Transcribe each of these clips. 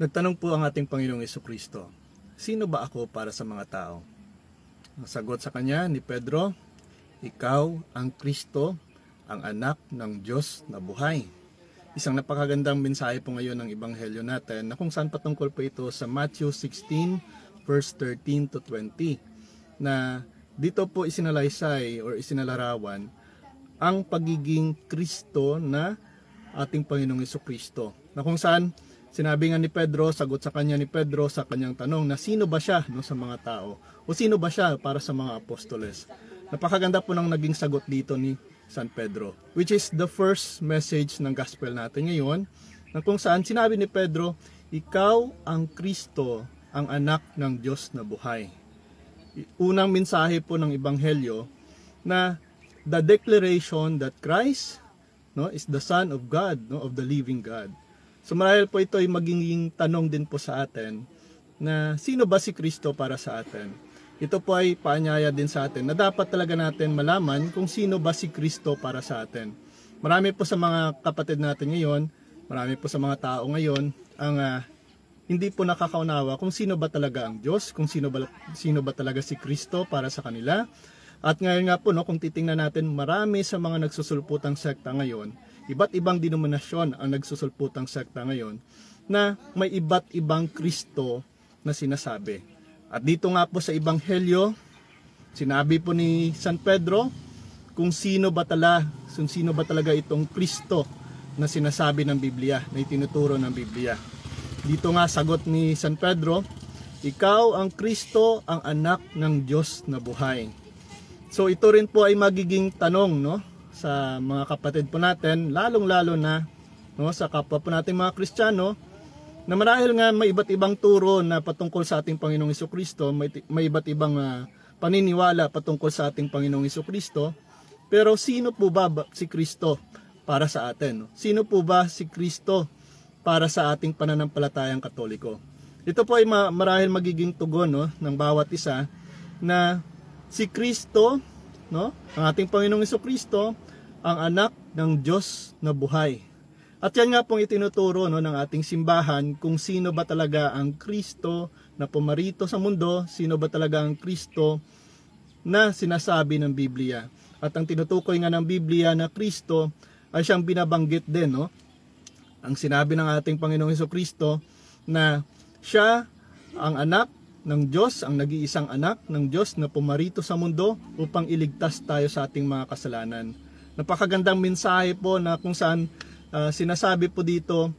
Nagtanong po ang ating Panginoong Yeso Kristo, Sino ba ako para sa mga tao? Ang sagot sa kanya ni Pedro, Ikaw ang Kristo, ang anak ng Diyos na buhay. Isang napakagandang mensahe po ngayon ng Ebanghelyo natin na kung saan patungkol po ito sa Matthew 16 verse 13 to 20 na dito po isinalaysay or isinalarawan ang pagiging Kristo na ating Panginoong Kristo. Na kung saan Sinabi nga ni Pedro, sagot sa kanya ni Pedro sa kanyang tanong na sino ba siya no, sa mga tao? O sino ba siya para sa mga apostoles? Napakaganda po ng naging sagot dito ni San Pedro, which is the first message ng gospel natin ngayon, na kung saan sinabi ni Pedro, ikaw ang Kristo, ang anak ng Diyos na buhay. Unang mensahe po ng Ebanghelyo na the declaration that Christ no, is the Son of God, no, of the living God. So marahil po ito ay magiging tanong din po sa atin na sino ba si Kristo para sa atin? Ito po ay paanyaya din sa atin na dapat talaga natin malaman kung sino ba si Kristo para sa atin. Marami po sa mga kapatid natin ngayon, marami po sa mga tao ngayon ang uh, hindi po nakakaunawa kung sino ba talaga ang Diyos, kung sino ba, sino ba talaga si Kristo para sa kanila. At ngayon nga po, no, kung titingnan natin, marami sa mga nagsusulputang sekta ngayon iba't ibang denominasyon ang nagsusulputang sekta ngayon na may iba't ibang Kristo na sinasabi. At dito nga po sa Ebanghelyo, sinabi po ni San Pedro kung sino ba tala, kung sino ba talaga itong Kristo na sinasabi ng Biblia, na itinuturo ng Biblia. Dito nga sagot ni San Pedro, ikaw ang Kristo, ang anak ng Diyos na buhay. So ito rin po ay magiging tanong no sa mga kapatid po natin, lalong-lalo na no, sa kapwa po natin mga Kristiyano, na marahil nga may iba't ibang turo na patungkol sa ating Panginoong Iso Kristo, may, may iba't ibang uh, paniniwala patungkol sa ating Panginoong Iso Kristo, pero sino po ba si Kristo para sa atin? Sino po ba si Kristo para sa ating pananampalatayang katoliko? Ito po ay marahil magiging tugon no, ng bawat isa na si Kristo, no, ang ating Panginoong Iso Kristo, ang anak ng Diyos na buhay. At yan nga pong itinuturo no, ng ating simbahan kung sino ba talaga ang Kristo na pumarito sa mundo, sino ba talaga ang Kristo na sinasabi ng Biblia. At ang tinutukoy nga ng Biblia na Kristo ay siyang binabanggit din. No? Ang sinabi ng ating Panginoong Heso Kristo na siya ang anak ng Diyos, ang nag-iisang anak ng Diyos na pumarito sa mundo upang iligtas tayo sa ating mga kasalanan. Napakagandang mensahe po na kung saan uh, sinasabi po dito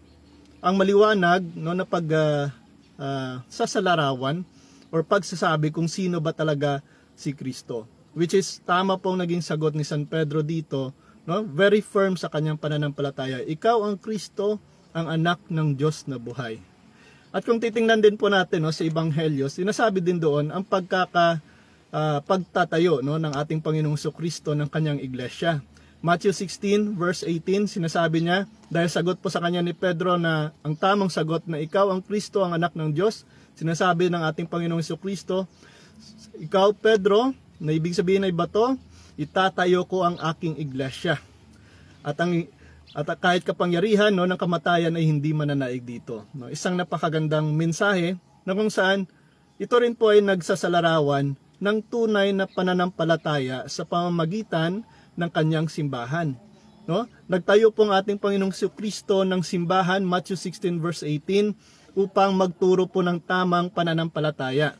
ang maliwanag no, na pag uh, uh, sasalarawan or pagsasabi kung sino ba talaga si Kristo. Which is tama pong naging sagot ni San Pedro dito, no? very firm sa kanyang pananampalataya. Ikaw ang Kristo, ang anak ng Diyos na buhay. At kung titingnan din po natin no, sa Ebanghelyo, sinasabi din doon ang pagkaka uh, pagtatayo no, ng ating Panginoong Kristo ng kanyang iglesia. Matthew 16 verse 18 sinasabi niya dahil sagot po sa kanya ni Pedro na ang tamang sagot na ikaw ang Kristo ang anak ng Diyos sinasabi ng ating Panginoong Hesus Kristo ikaw Pedro na ibig sabihin ay bato itatayo ko ang aking iglesia. At ang at kahit kapangyarihan no ng kamatayan ay hindi mananaig dito. No isang napakagandang mensahe na kung saan ito rin po ay nagsasalarawan ng tunay na pananampalataya sa pamamagitan ng kanyang simbahan. No? Nagtayo po ang ating Panginoong Kristo ng simbahan, Matthew 16 verse 18, upang magturo po ng tamang pananampalataya.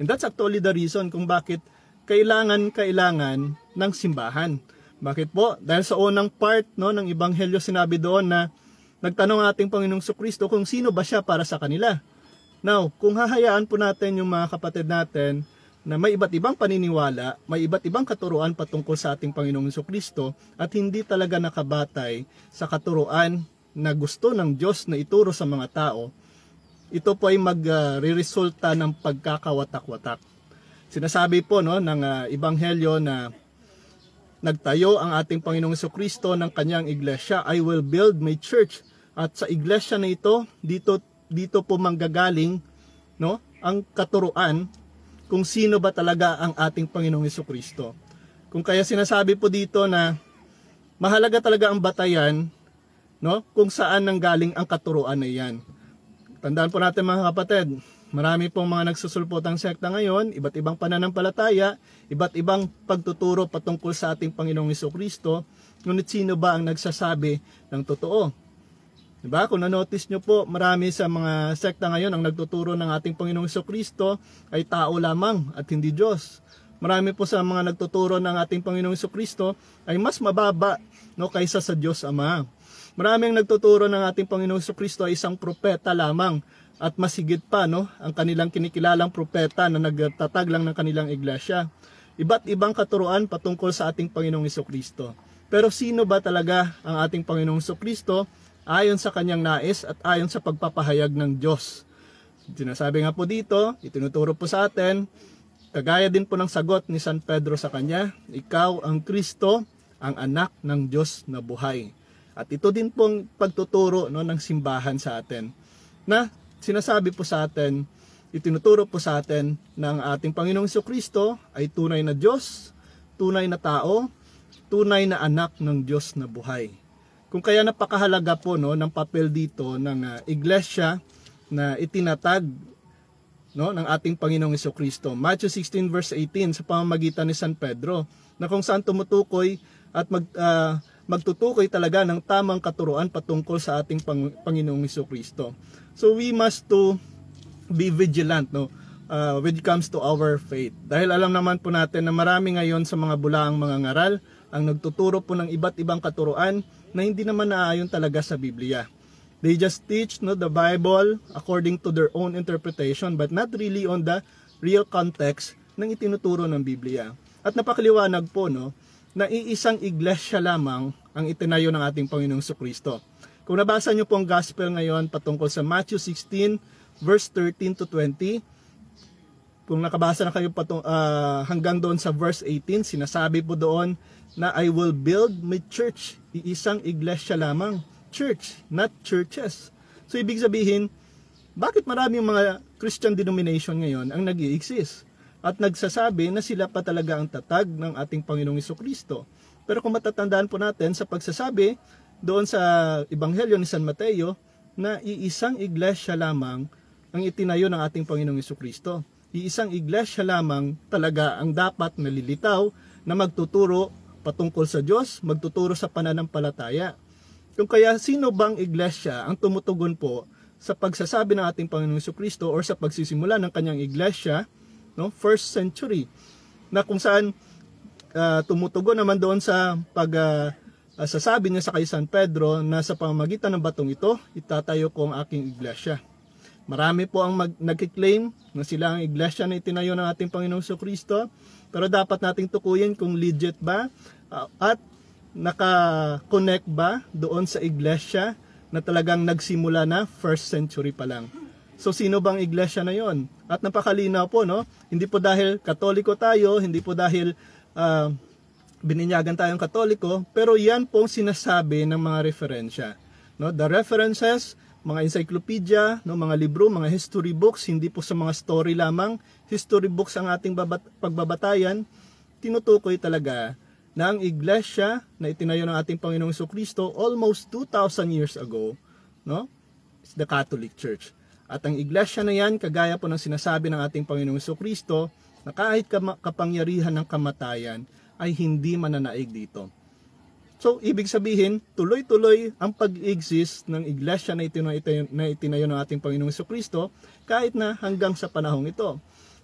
And that's actually the reason kung bakit kailangan-kailangan ng simbahan. Bakit po? Dahil sa unang part no, ng Ebanghelyo sinabi doon na nagtanong ating Panginoong Kristo kung sino ba siya para sa kanila. Now, kung hahayaan po natin yung mga kapatid natin na may iba't ibang paniniwala, may iba't ibang katuruan patungkol sa ating Panginoong Kristo at hindi talaga nakabatay sa katuruan na gusto ng Diyos na ituro sa mga tao, ito po ay magre-resulta uh, ng pagkakawatak-watak. Sinasabi po no, ng uh, Ebanghelyo na nagtayo ang ating Panginoong Kristo ng kanyang iglesia, I will build my church. At sa iglesia na ito, dito, dito po manggagaling no, ang katuruan kung sino ba talaga ang ating Panginoong Heso Kristo. Kung kaya sinasabi po dito na mahalaga talaga ang batayan no, kung saan nanggaling ang katuruan na yan. Tandaan po natin mga kapatid, marami pong mga nagsusulpotang sekta ngayon, iba't ibang pananampalataya, iba't ibang pagtuturo patungkol sa ating Panginoong Kristo, ngunit sino ba ang nagsasabi ng totoo? Diba? Kung na-notice nyo po, marami sa mga sekta ngayon ang nagtuturo ng ating Panginoong Kristo ay tao lamang at hindi Diyos. Marami po sa mga nagtuturo ng ating Panginoong Kristo ay mas mababa no, kaysa sa Diyos Ama. Maraming nagtuturo ng ating Panginoong Kristo ay isang propeta lamang at masigit pa no, ang kanilang kinikilalang propeta na nagtatag lang ng kanilang iglesia. Iba't ibang katuruan patungkol sa ating Panginoong Kristo. Pero sino ba talaga ang ating Panginoong Kristo ayon sa kanyang nais at ayon sa pagpapahayag ng Diyos? Sinasabi nga po dito, itinuturo po sa atin, kagaya din po ng sagot ni San Pedro sa kanya, ikaw ang Kristo, ang anak ng Diyos na buhay. At ito din pong pagtuturo no, ng simbahan sa atin na sinasabi po sa atin, itinuturo po sa atin ng ating Panginoong Kristo ay tunay na Diyos, tunay na tao, tunay na anak ng Diyos na buhay. Kung kaya napakahalaga po no, ng papel dito ng uh, iglesia na itinatag no, ng ating Panginoong Kristo. Matthew 16 verse 18 sa pamamagitan ni San Pedro na kung saan tumutukoy at mag, uh, magtutukoy talaga ng tamang katuruan patungkol sa ating Pang Panginoong Kristo. So we must to be vigilant no uh, when it comes to our faith. Dahil alam naman po natin na marami ngayon sa mga bulaang mga ngaral ang nagtuturo po ng iba't ibang katuruan na hindi naman naaayon talaga sa Biblia. They just teach no, the Bible according to their own interpretation but not really on the real context ng itinuturo ng Biblia. At napakaliwanag po no, na iisang iglesia lamang ang itinayo ng ating Panginoong Kristo. Kung nabasa niyo po ang gospel ngayon patungkol sa Matthew 16 verse 13 to 20, kung nakabasa na kayo patung, uh, hanggang doon sa verse 18, sinasabi po doon na I will build my church. Iisang iglesia lamang. Church, not churches. So ibig sabihin, bakit maraming mga Christian denomination ngayon ang nag exist at nagsasabi na sila pa talaga ang tatag ng ating Panginoong Kristo. Pero kung matatandaan po natin sa pagsasabi doon sa Ebanghelyo ni San Mateo na iisang iglesia lamang ang itinayo ng ating Panginoong Kristo. Iisang iglesia lamang talaga ang dapat nalilitaw na magtuturo patungkol sa Diyos, magtuturo sa pananampalataya. Kung kaya sino bang iglesia ang tumutugon po sa pagsasabi ng ating Panginoong Kristo or sa pagsisimula ng kanyang iglesia no first century na kung saan uh, tumutugon naman doon sa pag uh, uh, sasabi niya sa kay San Pedro na sa pamamagitan ng batong ito itatayo ko ang aking iglesia marami po ang mag, nagkiklaim na sila ang iglesia na itinayo ng ating Panginoong Kristo pero dapat nating tukuyin kung legit ba uh, at naka-connect ba doon sa iglesia na talagang nagsimula na first century pa lang. So sino bang iglesia na yon? At napakalinaw po, no? Hindi po dahil katoliko tayo, hindi po dahil uh, bininyagan tayong katoliko, pero yan pong sinasabi ng mga referensya. No? The references, mga encyclopedia, no? mga libro, mga history books, hindi po sa mga story lamang, history books ang ating babat- pagbabatayan, tinutukoy talaga ang iglesia na itinayo ng ating Panginoong Kristo almost 2,000 years ago, no? is the Catholic Church. At ang iglesia na yan, kagaya po ng sinasabi ng ating Panginoong Kristo, na kahit kapangyarihan ng kamatayan ay hindi mananaig dito. So, ibig sabihin, tuloy-tuloy ang pag-exist ng iglesia na itinayo, na itinayo ng ating Panginoong Kristo kahit na hanggang sa panahong ito.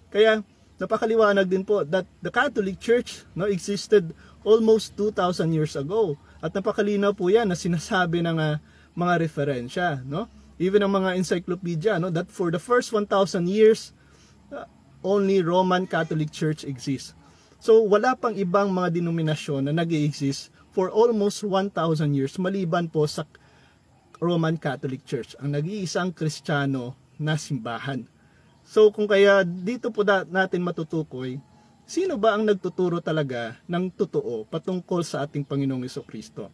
Kaya, napakaliwanag din po that the Catholic Church no, existed almost 2,000 years ago. At napakalinaw po yan na sinasabi ng uh, mga referensya. No? even ang mga encyclopedia, no, that for the first 1,000 years, uh, only Roman Catholic Church exists. So wala pang ibang mga denominasyon na nag exist for almost 1,000 years maliban po sa Roman Catholic Church, ang nag-iisang Kristiyano na simbahan. So kung kaya dito po natin matutukoy, sino ba ang nagtuturo talaga ng totoo patungkol sa ating Panginoong Kristo?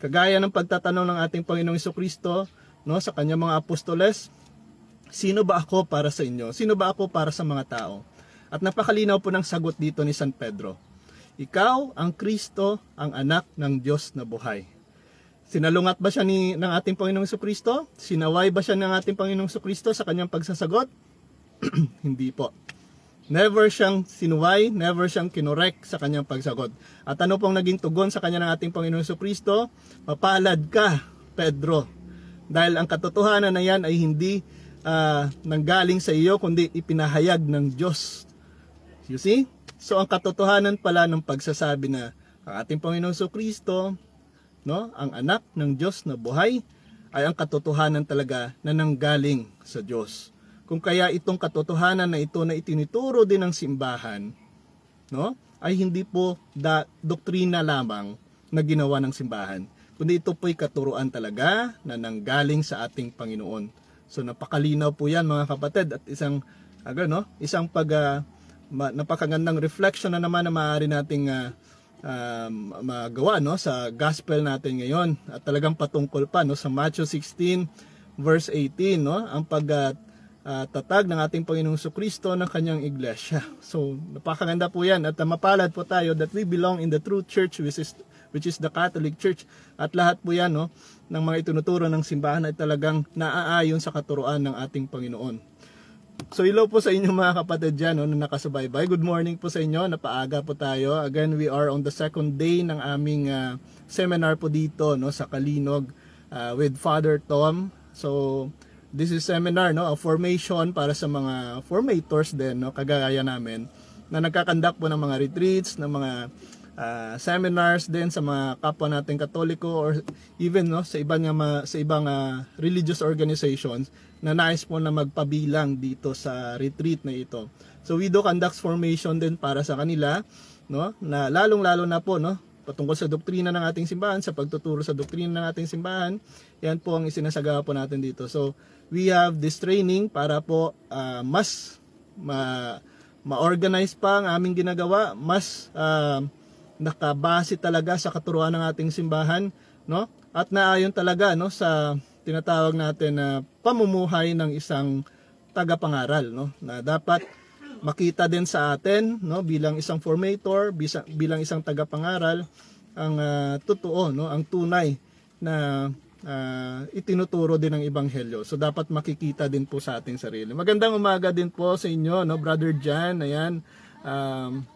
Kagaya ng pagtatanong ng ating Panginoong Kristo, no, sa kanyang mga apostoles, sino ba ako para sa inyo? Sino ba ako para sa mga tao? At napakalinaw po ng sagot dito ni San Pedro. Ikaw ang Kristo, ang anak ng Diyos na buhay. Sinalungat ba siya ni, ng ating Panginoong Kristo? Sinaway ba siya ng ating Panginoong Kristo sa kanyang pagsasagot? Hindi po. Never siyang sinuway, never siyang kinorek sa kanyang pagsagot. At ano pong naging tugon sa kanya ng ating Panginoong Kristo? Mapalad ka, Pedro. Dahil ang katotohanan na yan ay hindi uh, nanggaling sa iyo, kundi ipinahayag ng Diyos. You see? So ang katotohanan pala ng pagsasabi na ang ating Panginoong Kristo no? Ang anak ng Diyos na buhay ay ang katotohanan talaga na nanggaling sa Diyos. Kung kaya itong katotohanan na ito na itinuturo din ng simbahan, no? Ay hindi po da, doktrina lamang na ginawa ng simbahan, kundi ito po'y katuruan talaga na nanggaling sa ating Panginoon. So napakalinaw po 'yan mga kapatid at isang aga no, isang pag uh, napakagandang reflection na naman na maaari nating uh, um, magawa no sa gospel natin ngayon at talagang patungkol pa no sa Matthew 16 verse 18 no ang pag uh, uh, tatag ng ating Panginoong Kristo ng kanyang iglesia. So napakaganda po 'yan at uh, mapalad po tayo that we belong in the true church which is which is the Catholic Church at lahat po 'yan no ng mga itunuturo ng simbahan ay talagang naaayon sa katuruan ng ating Panginoon. So hello po sa inyo mga kapatid dyan no, na nakasubaybay. Good morning po sa inyo, napaaga po tayo. Again, we are on the second day ng aming uh, seminar po dito no, sa Kalinog uh, with Father Tom. So this is seminar, no, a formation para sa mga formators din, no, kagaya namin, na nagkakandak po ng mga retreats, ng mga uh, seminars din sa mga kapwa nating Katoliko or even no sa ibang uh, sa ibang uh, religious organizations na nais po na magpabilang dito sa retreat na ito. So we do conduct formation din para sa kanila, no? Na lalong-lalo na po, no? Patungkol sa doktrina ng ating simbahan, sa pagtuturo sa doktrina ng ating simbahan, yan po ang isinasagawa po natin dito. So we have this training para po uh, mas ma ma-organize pa ang aming ginagawa, mas uh, nakabase talaga sa katuruan ng ating simbahan, no? At naayon talaga no sa tinatawag natin na pamumuhay ng isang tagapangaral no na dapat makita din sa atin no bilang isang formator bilang, isang tagapangaral ang uh, totoo no ang tunay na uh, itinuturo din ng ebanghelyo so dapat makikita din po sa ating sarili magandang umaga din po sa inyo no brother Jan ayan um,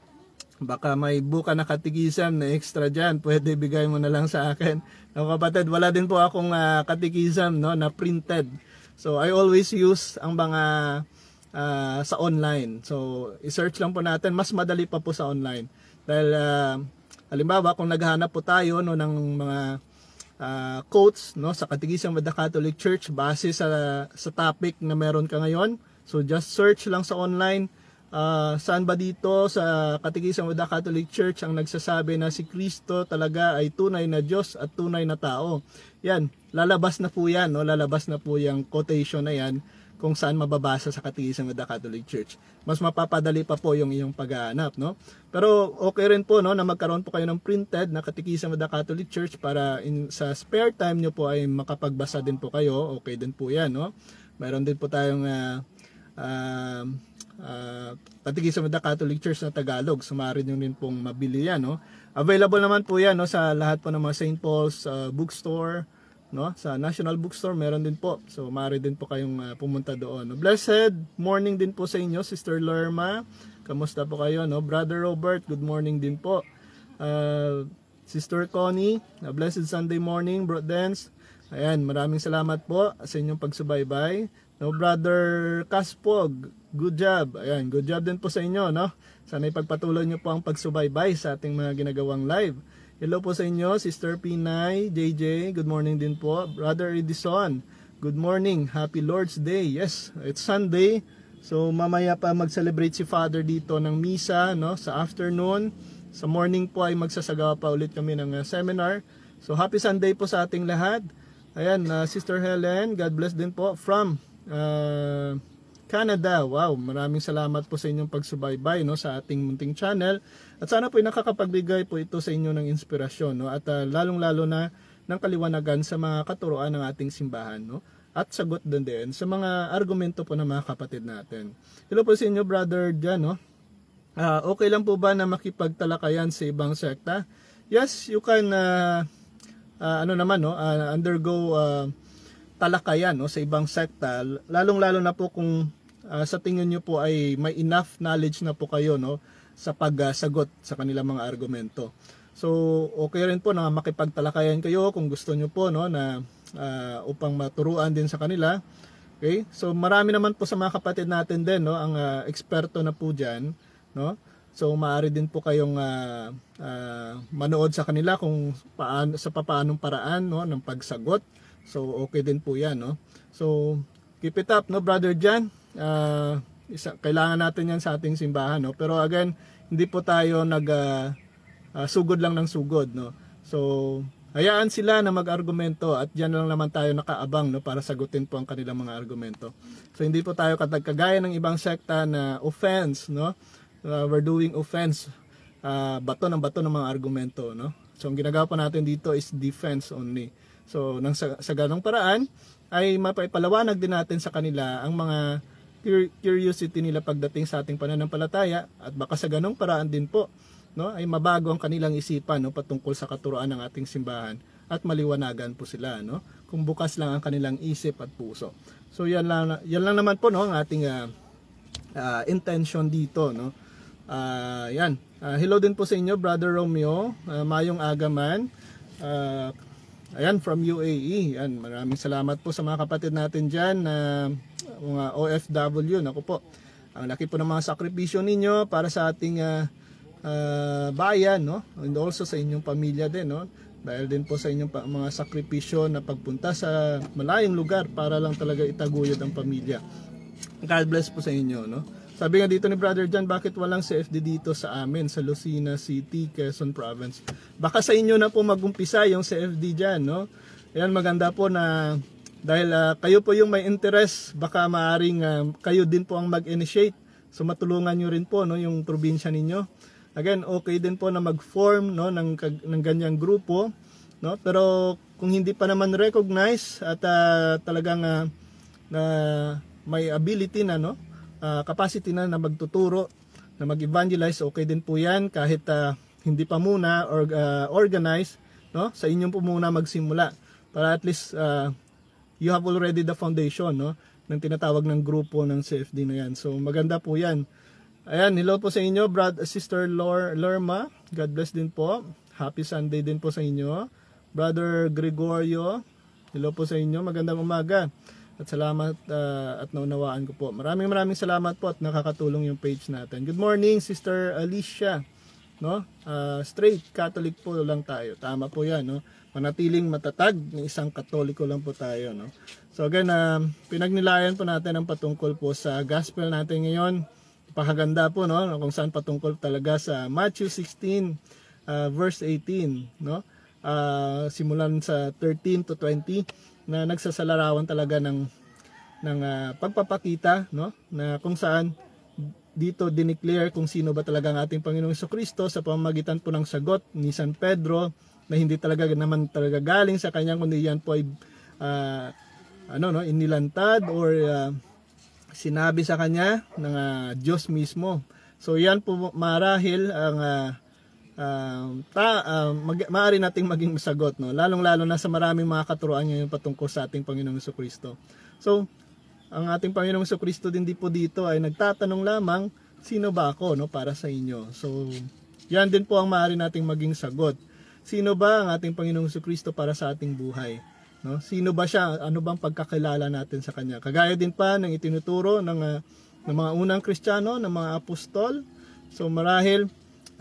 baka may buka na katikisan na extra dyan, pwede bigay mo na lang sa akin. No, kapatid, wala din po akong uh, katikisan no, na printed. So, I always use ang mga uh, sa online. So, i-search lang po natin. Mas madali pa po sa online. Dahil, uh, halimbawa, kung naghahanap po tayo no, ng mga uh, quotes no, sa Katikisan with the Catholic Church base sa, sa topic na meron ka ngayon. So, just search lang sa online uh, saan ba dito sa Katikisan of the Catholic Church ang nagsasabi na si Kristo talaga ay tunay na Diyos at tunay na tao. Yan, lalabas na po yan, no? lalabas na po yung quotation na yan kung saan mababasa sa Katikisan of the Catholic Church. Mas mapapadali pa po yung iyong paghahanap. No? Pero okay rin po no, na magkaroon po kayo ng printed na Katikisan of the Catholic Church para in, sa spare time nyo po ay makapagbasa din po kayo. Okay din po yan. No? Mayroon din po tayong uh, uh, uh, Katikism of the Catholic Church na Tagalog. Sumari nyo rin pong mabili yan. No? Available naman po yan no, sa lahat po ng mga St. Paul's uh, bookstore. No? Sa National Bookstore, meron din po. So, maaari din po kayong uh, pumunta doon. No? Blessed morning din po sa inyo, Sister Lerma. Kamusta po kayo? No? Brother Robert, good morning din po. Uh, Sister Connie, a blessed Sunday morning, Bro Dance. Ayan, maraming salamat po sa inyong pagsubaybay. No, Brother Kaspog, good job. Ayan, good job din po sa inyo, no? Sana ipagpatuloy niyo po ang pagsubaybay sa ating mga ginagawang live. Hello po sa inyo, Sister Pinay, JJ, good morning din po. Brother Edison, good morning. Happy Lord's Day. Yes, it's Sunday. So mamaya pa mag-celebrate si Father dito ng misa, no? Sa afternoon. Sa morning po ay magsasagawa pa ulit kami ng uh, seminar. So happy Sunday po sa ating lahat. Ayan, uh, Sister Helen, God bless din po from uh, Canada. Wow, maraming salamat po sa inyong pagsubaybay no sa ating munting channel. At sana po ay nakakapagbigay po ito sa inyo ng inspirasyon no at uh, lalong-lalo na ng kaliwanagan sa mga katuroan ng ating simbahan no at sagot din din sa mga argumento po ng mga kapatid natin. Hello po sa inyo brother Jan no. Uh, okay lang po ba na makipagtalakayan sa ibang sekta? Yes, you can uh, ah, ano naman no, ah, undergo ah, talakayan no sa ibang sekta, lalong-lalo na po kung ah, sa tingin niyo po ay may enough knowledge na po kayo no sa pagsagot sa kanilang mga argumento. So, okay rin po na makipagtalakayan kayo kung gusto niyo po no na ah, upang maturuan din sa kanila. Okay? So, marami naman po sa mga kapatid natin din no ang ah, eksperto na po diyan, no? So maaari din po kayong ah, ah, manood sa kanila kung paano sa papaanong paraan no ng pagsagot. So okay din po 'yan no. So keep it up no brother Jan. Ah, isa, kailangan natin 'yan sa ating simbahan no. Pero again, hindi po tayo nag ah, ah, sugod lang ng sugod no. So hayaan sila na mag-argumento at diyan lang naman tayo nakaabang no para sagutin po ang kanilang mga argumento. So hindi po tayo katagkagaya ng ibang sekta na offense no uh, we're doing offense uh, bato ng bato ng mga argumento no so ang ginagawa pa natin dito is defense only so nang sa, sa ganong paraan ay mapaipalawanag din natin sa kanila ang mga curiosity nila pagdating sa ating pananampalataya at baka sa ganong paraan din po no ay mabago ang kanilang isipan no patungkol sa katuroan ng ating simbahan at maliwanagan po sila no kung bukas lang ang kanilang isip at puso so yan lang yan lang naman po no ang ating uh, uh, intention dito no Ah, yan. Ah, hello din po sa inyo, Brother Romeo. Ah, mayong agaman. Ah, ayan, from UAE. Yan, maraming salamat po sa mga kapatid natin dyan na mga OFW. Naku po, ang laki po ng mga sakripisyo ninyo para sa ating ah, ah, bayan, no? And also sa inyong pamilya din, no? Dahil din po sa inyong mga sakripisyo na pagpunta sa malayong lugar para lang talaga itaguyod ang pamilya. God bless po sa inyo, no? Sabi nga dito ni Brother John, bakit walang CFD dito sa amin, sa Lucena City, Quezon Province? Baka sa inyo na po magumpisa yung CFD dyan, no? Ayan, maganda po na dahil ah, kayo po yung may interest, baka maaring ah, kayo din po ang mag-initiate. So matulungan nyo rin po no, yung probinsya ninyo. Again, okay din po na mag-form no, ng, ng ganyang grupo. No? Pero kung hindi pa naman recognize at ah, talagang ah, na may ability na no ah, capacity na na magtuturo na mag-evangelize okay din po yan kahit ah, hindi pa muna or ah, organize no sa inyong po muna magsimula para at least ah, you have already the foundation no ng tinatawag ng grupo ng CFD na yan so maganda po yan ayan hello po sa inyo brad sister Lor Lorma God bless din po happy Sunday din po sa inyo brother Gregorio hello po sa inyo magandang umaga at salamat ah, at naunawaan ko po. Maraming maraming salamat po at nakakatulong yung page natin. Good morning, Sister Alicia. No? Ah, straight Catholic po lang tayo. Tama po 'yan, no? Manatiling matatag ng isang Katoliko lang po tayo, no? So again, ah, pinagnilayan po natin ang patungkol po sa gospel natin ngayon. Pakaganda po, no? Kung saan patungkol talaga sa Matthew 16 ah, verse 18, no? Ah, simulan sa 13 to 20 na nagsasalarawan talaga ng ng ah, pagpapakita no na kung saan dito dineclare kung sino ba talaga ang ating Panginoong Kristo sa pamamagitan po ng sagot ni San Pedro na hindi talaga naman talaga galing sa kanya kundi yan po ay ah, ano no inilantad or ah, sinabi sa kanya ng ah, Diyos mismo. So yan po marahil ang ah, um, ta, um, mag, maaari nating maging masagot no lalong-lalo na sa maraming mga katuruan ngayon patungkol sa ating Panginoong Kristo. So, ang ating Panginoong Kristo din di po dito ay nagtatanong lamang sino ba ako no para sa inyo. So, yan din po ang maaari nating maging sagot. Sino ba ang ating Panginoong Kristo para sa ating buhay? No? Sino ba siya? Ano bang pagkakilala natin sa kanya? Kagaya din pa ng itinuturo ng, ah, ng mga unang Kristiyano, ng mga apostol. So marahil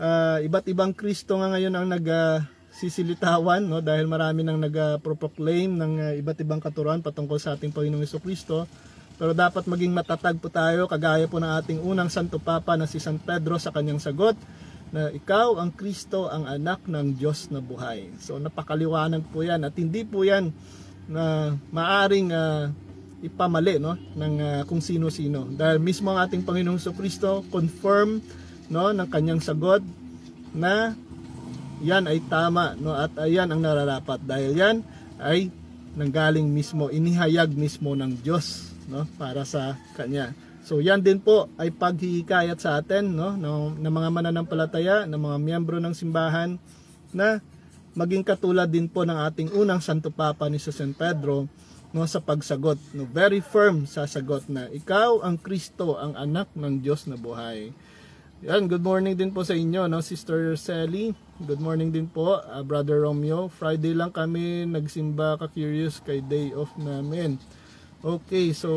ah, iba't ibang Kristo nga ngayon ang nag ah, sisilitawan no dahil marami nang nag-proclaim ng ah, iba't ibang katuruan patungkol sa ating Panginoong Kristo. Pero dapat maging matatag po tayo kagaya po ng ating unang Santo Papa na si San Pedro sa kanyang sagot na ikaw ang Kristo ang anak ng Diyos na buhay. So napakaliwanag po 'yan. At hindi po 'yan na maaring ah, ipamali no ng ah, kung sino-sino. Dahil mismo ang ating Panginoong Kristo confirm no ng kanyang sagot na yan ay tama no at ayan ang nararapat. Dahil yan ay nanggaling mismo inihayag mismo ng Diyos no para sa kanya so yan din po ay paghihikayat sa atin no? Ng, ng mga mananampalataya ng mga miyembro ng simbahan na maging katulad din po ng ating unang Santo Papa ni San Pedro no? Sa pagsagot no? Very firm sa sagot na ikaw ang Kristo ang anak ng Diyos na buhay. Yan good morning din po sa inyo no? Sister Sally good morning din po. Uh, Brother Romeo Friday lang kami nagsimba ka curious kay day off namin okay so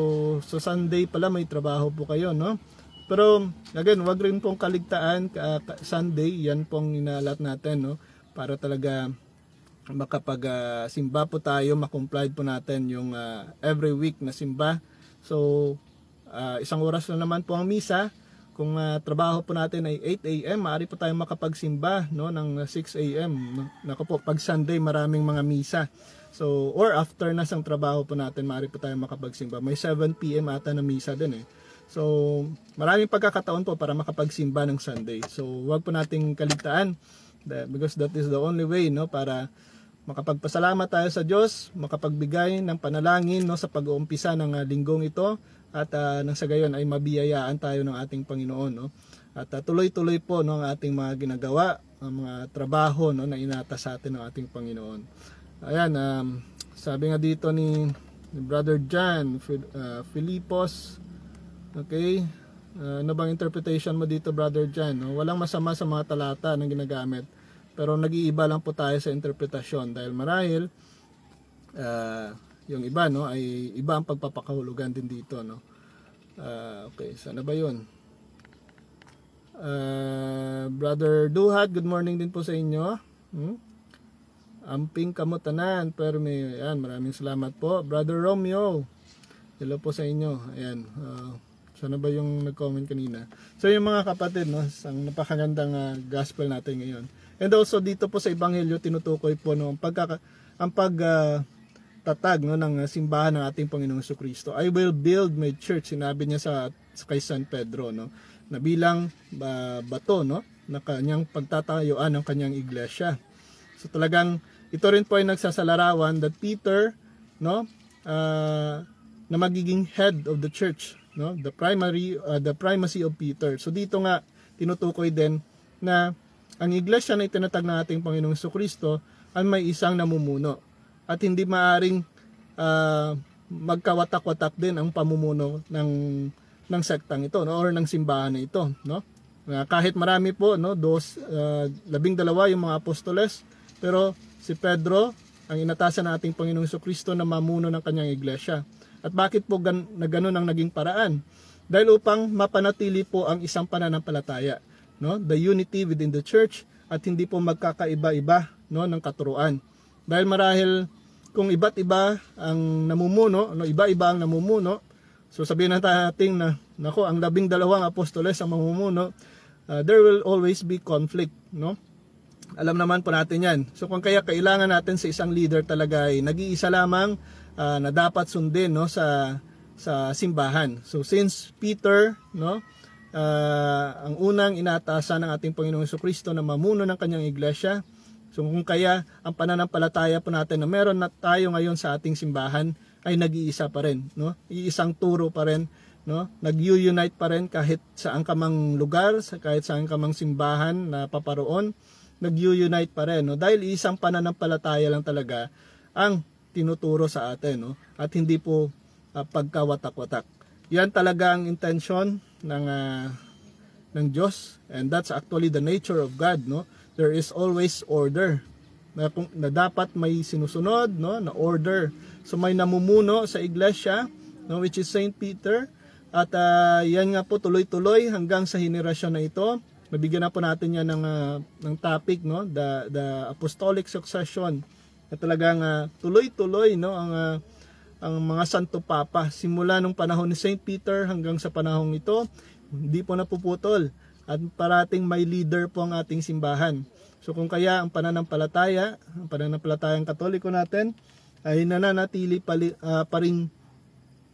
so Sunday pala may trabaho po kayo no pero again, wag rin pong kaligtaan uh, Sunday, yan pong inalat natin no para talaga makapag uh, simba po tayo, makomply po natin yung uh, every week na simba. So uh, isang oras na naman po ang misa. Kung uh, trabaho po natin ay 8 AM, maaari po tayong makapagsimba no ng 6 AM. Nako po, pag Sunday maraming mga misa. So or after na sang trabaho po natin, maaari po tayong makapagsimba. May 7 PM ata na misa din eh. So, maraming pagkakataon po para makapagsimba ng Sunday. So, huwag po nating kaligtaan because that is the only way no para makapagpasalamat tayo sa Diyos, makapagbigay ng panalangin no sa pag-uumpisa ng uh, linggong ito at uh, nang sa gayon ay mabiyayaan tayo ng ating Panginoon no. At uh, tuloy-tuloy po no ang ating mga ginagawa, ang mga trabaho no na inata sa atin ng ating Panginoon. Ayan, um, sabi nga dito ni, Brother John uh, Filipos Okay? Uh, ano bang interpretation mo dito, Brother Jan? No? Walang masama sa mga talata na ginagamit. Pero nag-iiba lang po tayo sa interpretasyon dahil marahil uh, yung iba no ay iba ang pagpapakahulugan din dito no. Uh, okay, sana ba 'yun? Uh, Brother Duhat, good morning din po sa inyo. Hmm? Amping kamutanan, pero may, ayan, maraming salamat po. Brother Romeo, hello po sa inyo. Ayan, uh, sana ba yung nag-comment kanina? So yung mga kapatid, no, ang napakagandang uh, gospel natin ngayon. And also dito po sa Ebanghelyo tinutukoy po no, ang pagkaka ang pag uh, tatag no ng simbahan ng ating Panginoong Kristo. I will build my church, sinabi niya sa, kay San Pedro no, na bilang uh, bato no na kanyang pagtatayuan ng kanyang iglesia. So talagang ito rin po ay nagsasalarawan that Peter no uh, na magiging head of the church no the primary uh, the primacy of Peter so dito nga tinutukoy din na ang iglesia na itinatag ng ating Panginoong Kristo ay may isang namumuno at hindi maaring uh, magkawatak-watak din ang pamumuno ng ng sektang ito no or ng simbahan na ito no uh, kahit marami po no dos uh, labing dalawa yung mga apostoles pero si Pedro ang inatasan ng ating Panginoong Kristo na mamuno ng kanyang iglesia at bakit po gan- na ganun ang naging paraan? Dahil upang mapanatili po ang isang pananampalataya, no? The unity within the church at hindi po magkakaiba-iba no ng katuruan. Dahil marahil kung iba't iba ang namumuno, no, iba-iba ang namumuno, so sabihin natin na nako ang labing dalawang apostoles ang mamumuno, uh, there will always be conflict, no? Alam naman po natin 'yan. So kung kaya kailangan natin sa isang leader talaga ay nag-iisa lamang uh, na dapat sundin no sa sa simbahan. So since Peter no uh, ang unang inatasan ng ating Panginoong Kristo na mamuno ng kanyang iglesia, so kung kaya ang pananampalataya po natin na meron na tayo ngayon sa ating simbahan ay nag-iisa pa rin, no? Iisang turo pa rin, no? Nag-unite pa rin kahit saan ka mang lugar, kahit saan ka simbahan na paparoon, nag-unite pa rin, no? Dahil isang pananampalataya lang talaga ang tinuturo sa atin no at hindi po uh, pagkawatak-watak. Yan talaga ang intention ng uh, ng Diyos and that's actually the nature of God no. There is always order na, na dapat may sinusunod no na order. So may namumuno sa iglesia no which is Saint Peter at uh, yan nga po tuloy-tuloy hanggang sa henerasyon na ito. Nabigyan na po natin yan ng, uh, ng topic no the the apostolic succession na talagang uh, tuloy-tuloy no ang uh, ang mga santo papa simula nung panahon ni St. Peter hanggang sa panahong ito hindi po napuputol at parating may leader po ang ating simbahan. So kung kaya ang pananampalataya, ang pananampalatayang katoliko natin ay nananatili pa, uh, pa rin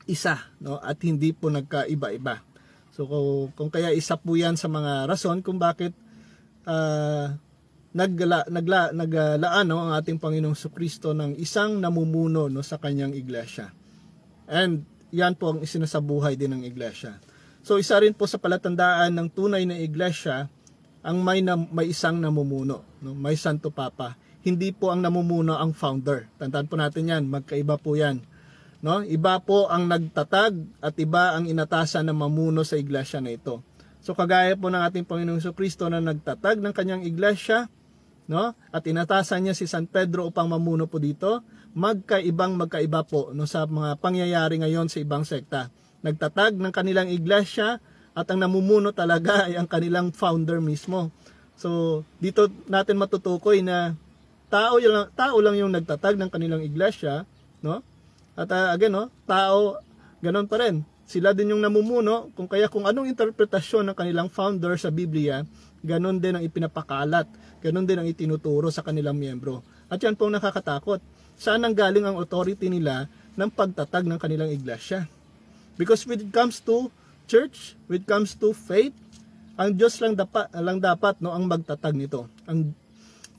isa no at hindi po nagkaiba-iba. So kung, kung kaya isa po 'yan sa mga rason kung bakit uh, nagla, nagla, naglaan no, ang ating Panginoong Kristo ng isang namumuno no, sa kanyang iglesia. And yan po ang isinasabuhay din ng iglesia. So isa rin po sa palatandaan ng tunay na iglesia ang may, na, may isang namumuno, no, may Santo Papa. hindi po ang namumuno ang founder. Tandaan po natin yan, magkaiba po yan. No? Iba po ang nagtatag at iba ang inatasan na mamuno sa iglesia na ito. So kagaya po ng ating Panginoong Kristo na nagtatag ng kanyang iglesia, no? At inatasan niya si San Pedro upang mamuno po dito, magkaibang magkaiba po no sa mga pangyayari ngayon sa ibang sekta. Nagtatag ng kanilang iglesia at ang namumuno talaga ay ang kanilang founder mismo. So, dito natin matutukoy na tao lang tao lang yung nagtatag ng kanilang iglesia, no? At uh, again, no, tao ganon pa rin. Sila din yung namumuno, kung kaya kung anong interpretasyon ng kanilang founder sa Biblia, ganon din ang ipinapakalat, ganon din ang itinuturo sa kanilang miyembro. At yan pong nakakatakot. Saan ang galing ang authority nila ng pagtatag ng kanilang iglesia? Because when it comes to church, when it comes to faith, ang Diyos lang dapat lang dapat no ang magtatag nito. Ang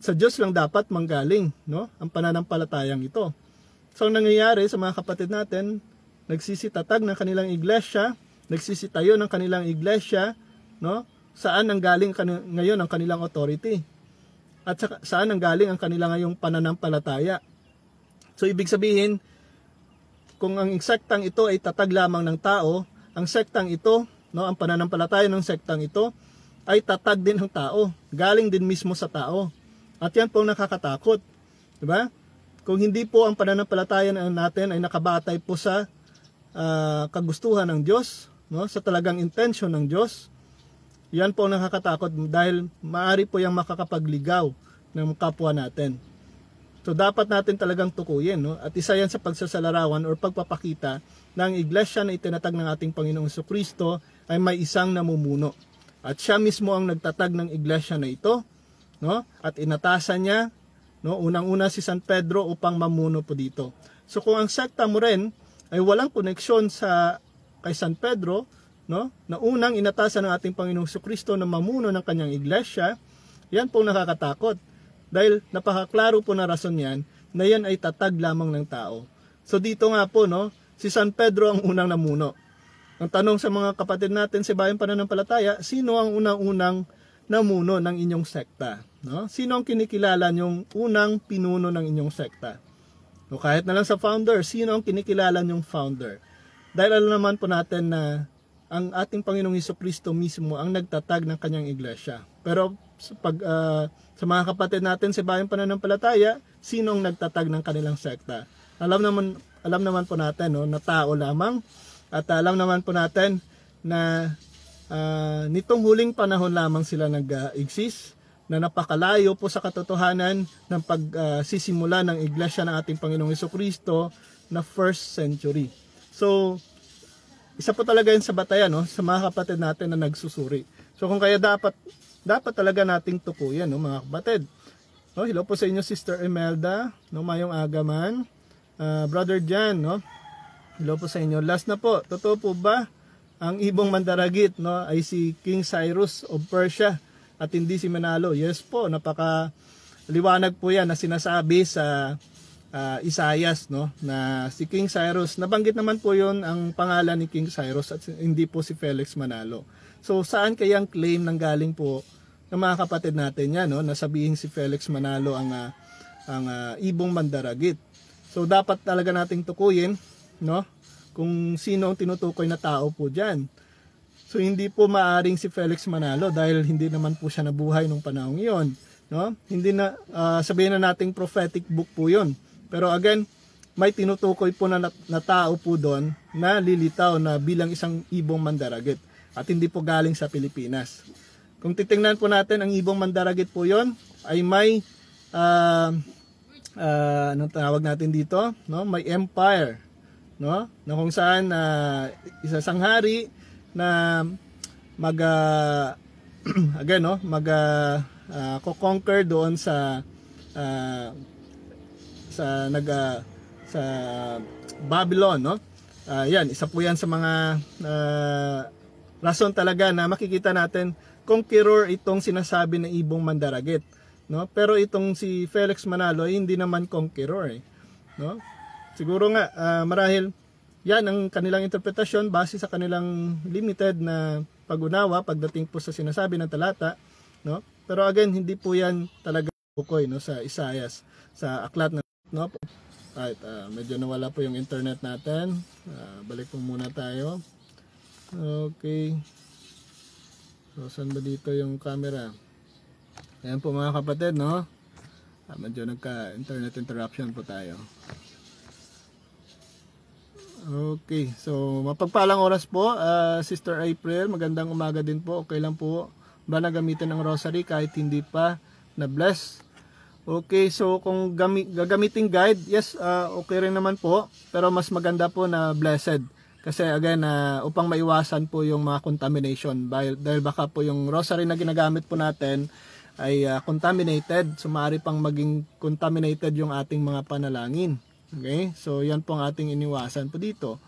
sa Diyos lang dapat manggaling no ang pananampalatayang ito. So ang nangyayari sa mga kapatid natin, nagsisitatag ng kanilang iglesia, nagsisitayo ng kanilang iglesia, no? Saan ang galing ngayon ang kanilang authority? At sa, saan ang galing ang kanilang ngayong pananampalataya? So ibig sabihin, kung ang sektang ito ay tatag lamang ng tao, ang sektang ito, no, ang pananampalataya ng sektang ito ay tatag din ng tao, galing din mismo sa tao. At yan po nakakatakot, 'di ba? Kung hindi po ang pananampalataya natin ay nakabatay po sa uh, kagustuhan ng Diyos, no, sa talagang intensyon ng Diyos, yan po nakakatakot dahil maari po yung makakapagligaw ng kapwa natin. So dapat natin talagang tukuyin, no? At isa yan sa pagsasalarawan or pagpapakita ng iglesia na itinatag ng ating Panginoong Kristo ay may isang namumuno. At siya mismo ang nagtatag ng iglesia na ito, no? At inatasan niya, no, unang-una si San Pedro upang mamuno po dito. So kung ang sekta mo rin ay walang koneksyon sa kay San Pedro, no? Na unang inatasan ng ating Panginoong Kristo na mamuno ng kanyang iglesia, yan po nakakatakot. Dahil napakaklaro po na rason yan na yan ay tatag lamang ng tao. So dito nga po, no, si San Pedro ang unang namuno. Ang tanong sa mga kapatid natin sa bayan pananampalataya, sino ang unang-unang namuno ng inyong sekta? No? Sino ang kinikilala nyong unang pinuno ng inyong sekta? O kahit na lang sa founder, sino ang kinikilala niyong founder? Dahil alam naman po natin na ang ating Panginoong Kristo mismo ang nagtatag ng kanyang iglesia. Pero sa, pag, uh, sa mga kapatid natin sa bayang pananampalataya, sino ang nagtatag ng kanilang sekta? Alam naman, alam naman po natin no, na tao lamang at alam naman po natin na uh, nitong huling panahon lamang sila nag-exist na napakalayo po sa katotohanan ng pagsisimula uh, ng iglesia ng ating Panginoong Heso Kristo na first century. So, isa po talaga yun sa batayan no, sa mga kapatid natin na nagsusuri. So kung kaya dapat dapat talaga nating tukuyan no, mga kapatid. No, hello po sa inyo Sister Imelda, no, mayong agaman. Uh, Brother Jan, no. Hello po sa inyo. Last na po, totoo po ba ang ibong mandaragit no ay si King Cyrus of Persia? at hindi si Manalo. Yes po, napaka liwanag po yan na sinasabi sa uh, Isayas no na si King Cyrus nabanggit naman po yon ang pangalan ni King Cyrus at hindi po si Felix Manalo. So saan kaya ang claim ng galing po ng mga kapatid natin yan no na sabihin si Felix Manalo ang uh, ang uh, ibong mandaragit. So dapat talaga nating tukuyin no kung sino ang tinutukoy na tao po diyan. So hindi po maaring si Felix Manalo dahil hindi naman po siya nabuhay nung panahong iyon. No? Hindi na uh, sabihin na nating prophetic book po 'yon. Pero again, may tinutukoy po na, na tao po doon na lilitaw na bilang isang ibong mandaragit at hindi po galing sa Pilipinas. Kung titingnan po natin ang ibong mandaragit po 'yon ay may uh, uh, anong tawag natin dito, no? May empire, no? Na kung saan uh, isa sang hari na mag uh, again no mag uh, uh, conquer doon sa uh, sa nag uh, sa Babylon no uh, yan isa po yan sa mga uh, rason talaga na makikita natin conqueror itong sinasabi na ibong mandaragit no pero itong si Felix Manalo ay hindi naman conqueror eh no siguro nga uh, marahil yan ang kanilang interpretasyon base sa kanilang limited na pag-unawa pagdating po sa sinasabi ng talata, no? Pero again, hindi po yan talaga Bukoy no sa Isayas sa aklat na no Right, uh, medyo nawala po yung internet natin. Uh, balik po muna tayo. Okay. So, saan ba dito yung camera? Ayan po mga kapatid, no? Ah, medyo nagka-internet interruption po tayo. Okay, so mapagpalang oras po, uh, Sister April, magandang umaga din po. Okay lang po ba na gamitin ng rosary kahit hindi pa na-bless? Okay, so kung gami gagamitin guide, yes, uh, okay rin naman po. Pero mas maganda po na blessed. Kasi again, uh, upang maiwasan po yung mga contamination. Dahil, dahil baka po yung rosary na ginagamit po natin ay uh, contaminated. So maaari pang maging contaminated yung ating mga panalangin. Okay? So, yan po ang ating iniwasan po dito.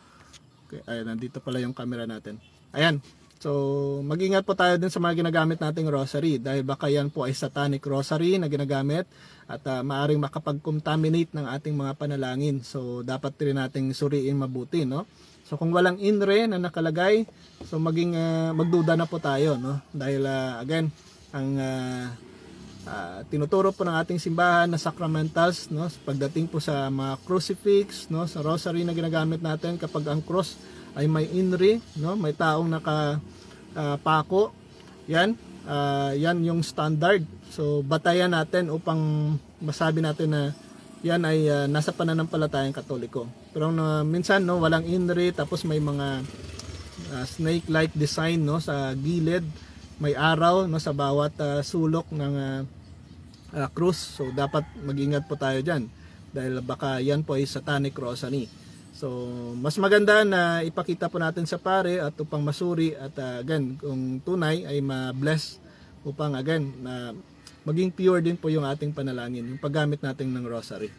Okay, ayun, nandito pala yung camera natin. Ayan. So, mag-ingat po tayo din sa mga ginagamit nating rosary dahil baka yan po ay satanic rosary na ginagamit at uh, maaring makapag-contaminate ng ating mga panalangin. So, dapat rin nating suriin mabuti, no? So, kung walang inre na nakalagay, so maging uh, magduda na po tayo, no? Dahil uh, again, ang uh, uh, tinuturo po ng ating simbahan na sacramentals no? Pagdating po sa mga crucifix no? Sa rosary na ginagamit natin kapag ang cross ay may inri no? May taong naka uh, pako yan uh, yan yung standard. So batayan natin upang masabi natin na yan ay uh, nasa pananampalatayang katoliko pero uh, minsan no walang inri tapos may mga uh, snake like design no sa gilid may araw no sa bawat uh, sulok ng uh, uh, cruise. So dapat mag-ingat po tayo diyan dahil baka yan po ay satanic rosary. So mas maganda na ipakita po natin sa pare at upang masuri at uh, again kung tunay ay ma-bless upang again na maging pure din po yung ating panalangin, yung paggamit natin ng rosary,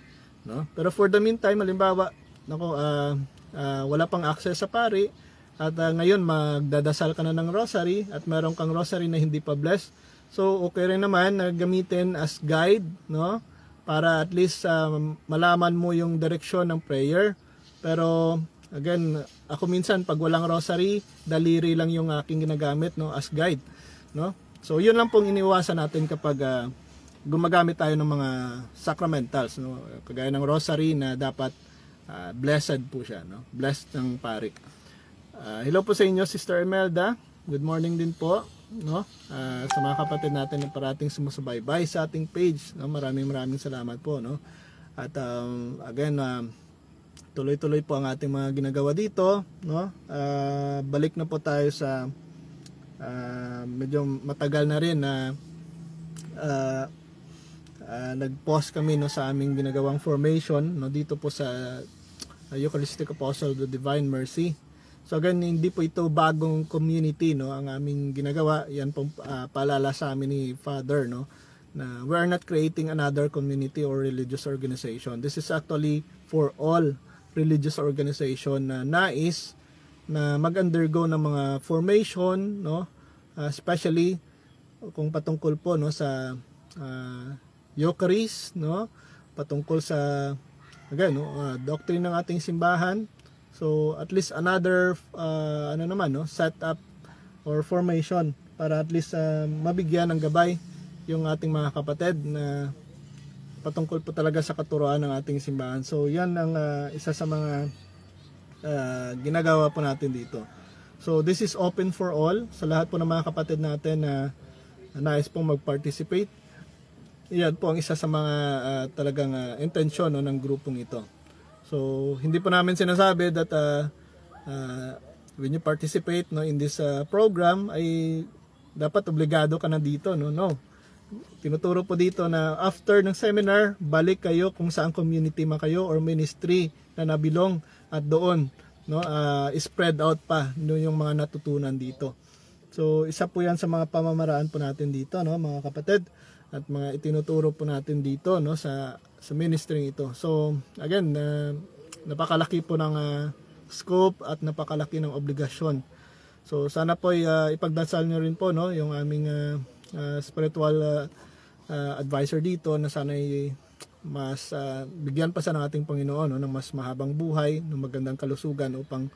no? Pero for the meantime, halimbawa, nako uh, uh, wala pang access sa pare, at uh, ngayon magdadasal ka na ng rosary at meron kang rosary na hindi pa blessed. So okay rin naman na gamitin as guide, no? Para at least uh, malaman mo yung direksyon ng prayer. Pero again, ako minsan pag walang rosary, daliri lang yung aking ginagamit no as guide, no? So yun lang pong iniwasan natin kapag uh, gumagamit tayo ng mga sacramentals, no? Kagaya ng rosary na dapat uh, blessed po siya, no? Blessed ng pari. Uh, hello po sa inyo Sister Imelda. Good morning din po, no? Uh, sa mga kapatid natin na parating sumusubaybay sa ating page, no? Maraming maraming salamat po, no? At um, again, uh, tuloy-tuloy po ang ating mga ginagawa dito, no? Uh, balik na po tayo sa uh, medyo matagal na rin na uh, uh, nag-pause kami no sa aming ginagawang formation no dito po sa uh, Eucharistic Apostle of the Divine Mercy So again, hindi po ito bagong community no ang aming ginagawa. Yan pong uh, paalala sa amin ni Father no na we are not creating another community or religious organization. This is actually for all religious organization na nais na mag-undergo ng mga formation no uh, especially kung patungkol po no sa uh, Eucharist no patungkol sa again no uh, doctrine ng ating simbahan So at least another uh, ano naman no, setup or formation para at least uh, mabigyan ng gabay yung ating mga kapatid na patungkol po talaga sa katuroan ng ating simbahan. So yan ang uh, isa sa mga uh, ginagawa po natin dito. So this is open for all sa lahat po ng mga kapatid natin na uh, nais pong mag-participate. Yan po ang isa sa mga uh, talagang uh, intensyon no, ng grupong ito. So, hindi po namin sinasabi that uh, uh, when you participate no in this uh, program ay dapat obligado ka na dito no no. Tinuturo po dito na after ng seminar balik kayo kung saan community man kayo or ministry na nabilong at doon no uh, spread out pa no yung mga natutunan dito. So isa po yan sa mga pamamaraan po natin dito no mga kapatid at mga itinuturo po natin dito no sa sa ministry ito. So, again, uh, napakalaki po ng uh, scope at napakalaki ng obligasyon. So, sana po uh, ipagdasal nyo rin po no, yung aming uh, uh, spiritual uh, uh, advisor dito na sana ay mas uh, bigyan pa sa ng ating Panginoon no, ng mas mahabang buhay, ng magandang kalusugan upang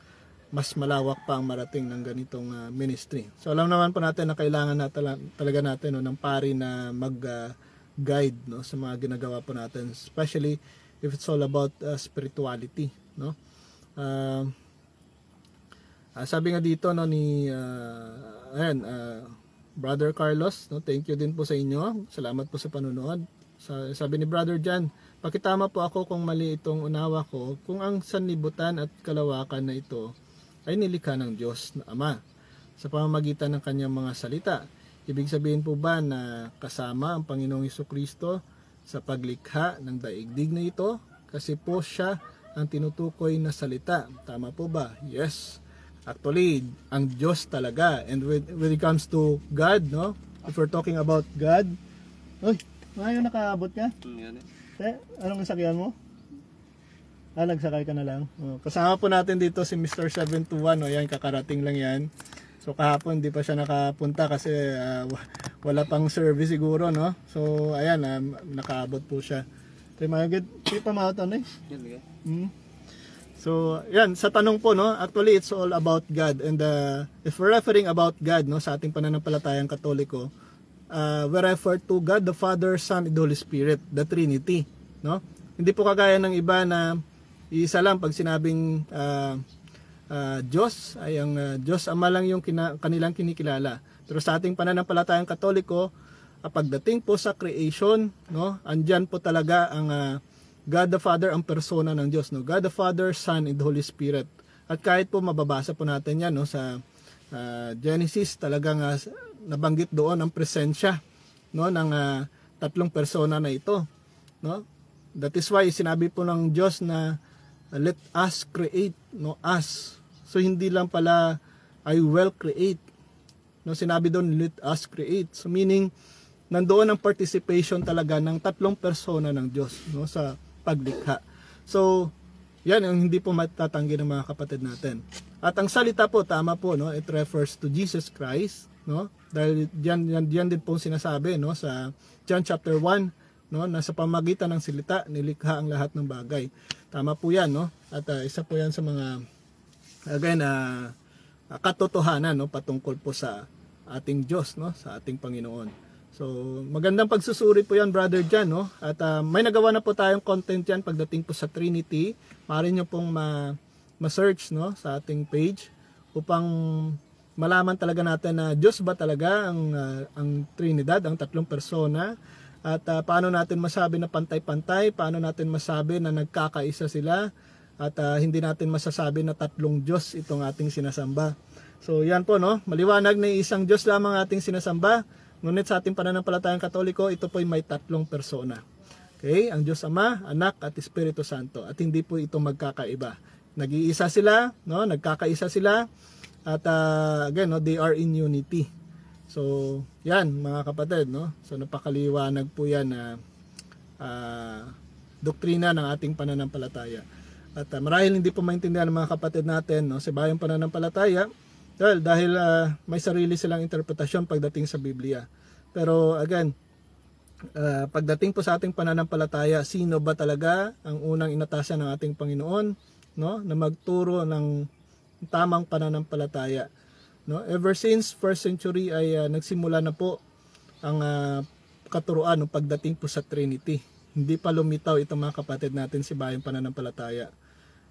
mas malawak pa ang marating ng ganitong uh, ministry. So alam naman po natin na kailangan na tala- talaga natin no, ng pari na mag uh, guide no sa mga ginagawa po natin. Especially if it's all about uh, spirituality no? Uh, uh, sabi nga dito no ni uh, ayan uh, Brother Carlos no thank you din po sa inyo. Salamat po sa panonood. Sa, sabi ni Brother Jan pakitama po ako kung mali itong unawa ko. Kung ang sanlibutan at kalawakan na ito ay nilikha ng Diyos na Ama sa pamamagitan ng kanyang mga salita Ibig sabihin po ba na kasama ang Panginoong Iso Kristo sa paglikha ng daigdig na ito? Kasi po siya ang tinutukoy na salita. Tama po ba? Yes. Actually, ang Diyos talaga. And when, when it comes to God, no? If we're talking about God, Uy, ngayon nakaabot ka? Yan eh. Te, anong sakyan mo? Ah, nagsakay ka na lang. Oh, kasama po natin dito si Mr. 721. O yan, kakarating lang yan. So kahapon di pa siya nakapunta kasi uh, wala pang service siguro no. So ayan um, nakaabot po siya. Tayo mga good. Di pa mga tanong. So, yan, sa tanong po, no, actually it's all about God. And uh, if we're referring about God, no, sa ating pananampalatayang katoliko, uh, we refer to God, the Father, Son, and Holy Spirit, the Trinity. No? Hindi po kagaya ng iba na isa lang pag sinabing uh, uh, Diyos ay ang uh, Diyos Ama lang yung kina, kanilang kinikilala. Pero sa ating pananampalatayang Katoliko, uh, pagdating po sa creation, no, andyan po talaga ang uh, God the Father ang persona ng Diyos, no. God the Father, Son and Holy Spirit. At kahit po mababasa po natin 'yan no sa uh, Genesis, talagang uh, nabanggit doon ang presensya no ng uh, tatlong persona na ito, no? That is why sinabi po ng Diyos na let us create no us So hindi lang pala I will create. No, sinabi doon let us create. So meaning nandoon ang participation talaga ng tatlong persona ng Diyos no sa paglikha. So yan ang hindi po matatanggi ng mga kapatid natin. At ang salita po tama po no, it refers to Jesus Christ, no? Dahil diyan diyan, diyan din po sinasabi no sa John chapter 1 no na sa pamagitan ng salita nilikha ang lahat ng bagay. Tama po 'yan no. At uh, isa po 'yan sa mga again uh, katotohanan no patungkol po sa ating Diyos no sa ating Panginoon. So magandang pagsusuri po 'yan brother Jan no at uh, may nagawa na po tayong content diyan pagdating po sa Trinity. Maaari niyo pong ma ma-search no sa ating page upang malaman talaga natin na Diyos ba talaga ang uh, ang Trinidad, ang tatlong persona at uh, paano natin masabi na pantay-pantay, paano natin masabi na nagkakaisa sila at uh, hindi natin masasabi na tatlong Diyos itong ating sinasamba. So yan po no, maliwanag na isang Diyos lamang ating sinasamba. Ngunit sa ating pananampalatayang katoliko, ito po ay may tatlong persona. Okay, ang Diyos Ama, Anak at Espiritu Santo. At hindi po ito magkakaiba. Nag-iisa sila, no? Nagkakaisa sila. At uh, again, no, they are in unity. So, yan mga kapatid, no? So napakaliwanag po yan na uh, doktrina ng ating pananampalataya. At uh, marahil hindi po maintindihan ng mga kapatid natin no, sa bayang pananampalataya dahil, dahil uh, may sarili silang interpretasyon pagdating sa Biblia. Pero again, uh, pagdating po sa ating pananampalataya, sino ba talaga ang unang inatasan ng ating Panginoon no, na magturo ng tamang pananampalataya? No? Ever since first century ay uh, nagsimula na po ang uh, katuruan ng pagdating po sa Trinity. Hindi pa lumitaw itong mga kapatid natin si bayang pananampalataya.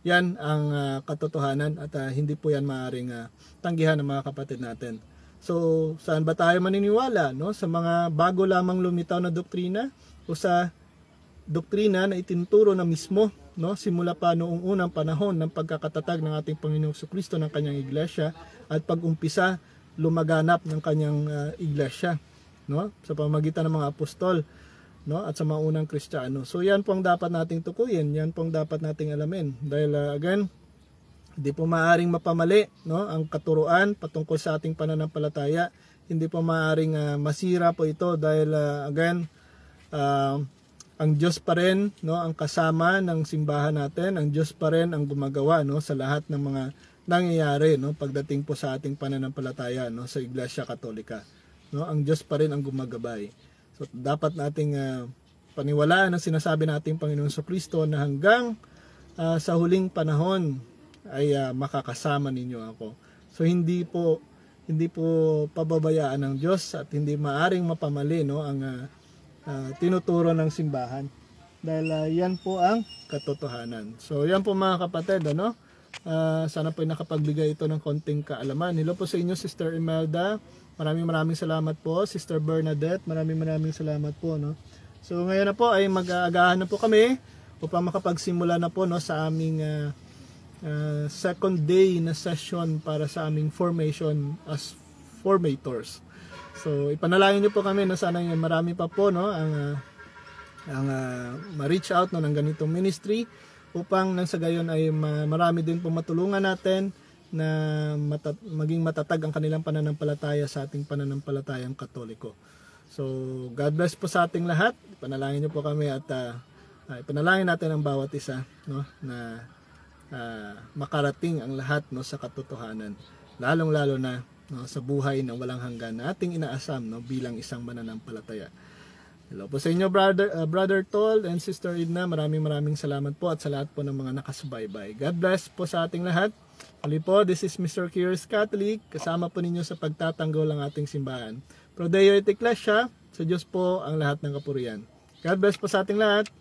Yan ang uh, katotohanan at uh, hindi po yan maaring uh, tanggihan ng mga kapatid natin. So, saan ba tayo maniniwala? No? Sa mga bago lamang lumitaw na doktrina o sa doktrina na itinuturo na mismo no simula pa noong unang panahon ng pagkakatatag ng ating Panginoong Kristo ng kanyang iglesia at pag-umpisa lumaganap ng kanyang uh, iglesia no sa pamamagitan ng mga apostol no at sa mga unang Kristiyano. So yan po ang dapat nating tukuyin, yan po ang dapat nating alamin dahil uh, again hindi po maaring mapamali no ang katuruan patungkol sa ating pananampalataya. Hindi po maaring uh, masira po ito dahil uh, again uh, ang Diyos pa rin no ang kasama ng simbahan natin, ang Diyos pa rin ang gumagawa no sa lahat ng mga nangyayari no pagdating po sa ating pananampalataya no sa Iglesia Katolika. No, ang Diyos pa rin ang gumagabay. So dapat nating uh, paniwalaan ang sinasabi nating Panginoon sa Kristo na hanggang uh, sa huling panahon ay uh, makakasama ninyo ako. So hindi po hindi po pababayaan ng Diyos at hindi maaring mapamali no ang uh, ah, tinuturo ng simbahan. Dahil ah, yan po ang katotohanan. So yan po mga kapatid, ano? Ah, sana po ay nakapagbigay ito ng konting kaalaman. Hello po sa inyo, Sister Imelda. Maraming maraming salamat po. Sister Bernadette, maraming maraming salamat po. No? So ngayon na po ay mag-aagahan na po kami upang makapagsimula na po no, sa aming ah, ah, second day na session para sa aming formation as formators. So ipanalangin niyo po kami na sana yung marami pa po no ang ah, ang ah, ma-reach out no ng ganitong ministry upang nang sa gayon ay ma- marami din po matulungan natin na mata- maging matatag ang kanilang pananampalataya sa ating pananampalatayang katoliko. So, God bless po sa ating lahat. Panalangin niyo po kami at ah, ipanalangin natin ang bawat isa no na ah, makarating ang lahat no sa katotohanan. Lalong-lalo na no, sa buhay na walang hanggan na ating inaasam no bilang isang mananampalataya. Hello po sa inyo brother uh, brother Tol and sister Edna. Maraming maraming salamat po at sa lahat po ng mga nakasubaybay. God bless po sa ating lahat. Ali po, this is Mr. Curious Catholic. Kasama po ninyo sa pagtatanggol ng ating simbahan. Pro Deo et Ecclesia, sa Diyos po ang lahat ng kapurian. God bless po sa ating lahat.